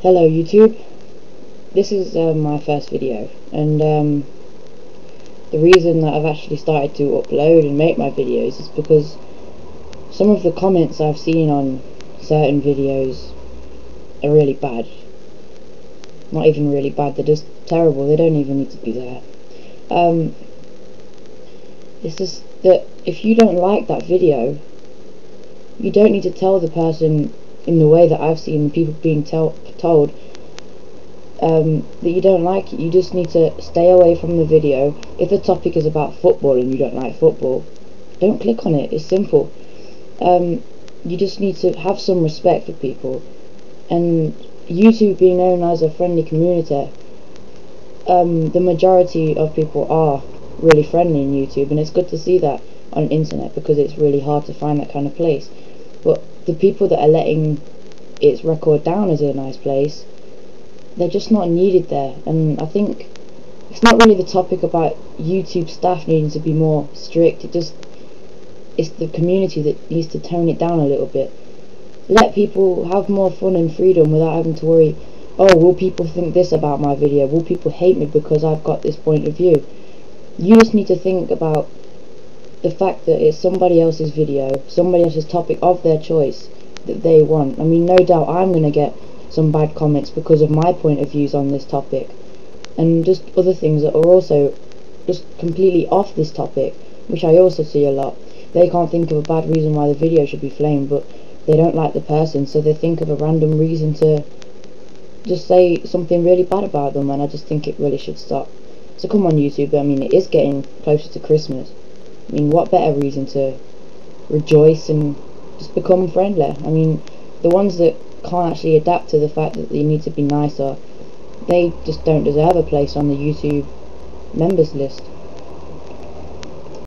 Hello YouTube, this is uh, my first video and um, the reason that I've actually started to upload and make my videos is because some of the comments I've seen on certain videos are really bad. Not even really bad, they're just terrible, they don't even need to be there. Um, it's just that if you don't like that video, you don't need to tell the person in the way that I've seen people being tell, told um, that you don't like it. You just need to stay away from the video. If the topic is about football and you don't like football, don't click on it. It's simple. Um, you just need to have some respect for people. And YouTube being known as a friendly community, um, the majority of people are really friendly in YouTube, and it's good to see that on the internet because it's really hard to find that kind of place. But the people that are letting its record down as a nice place, they're just not needed there. And I think it's not really the topic about YouTube staff needing to be more strict. It just it's the community that needs to tone it down a little bit. Let people have more fun and freedom without having to worry. Oh, will people think this about my video? Will people hate me because I've got this point of view? You just need to think about the fact that it's somebody else's video, somebody else's topic of their choice that they want. I mean, no doubt I'm going to get some bad comments because of my point of views on this topic, and just other things that are also just completely off this topic, which I also see a lot. They can't think of a bad reason why the video should be flamed, but they don't like the person, so they think of a random reason to just say something really bad about them, and I just think it really should stop. So come on YouTube, I mean, it is getting closer to Christmas. I mean, what better reason to rejoice and just become friendly? I mean, the ones that can't actually adapt to the fact that they need to be nicer, they just don't deserve a place on the YouTube members list.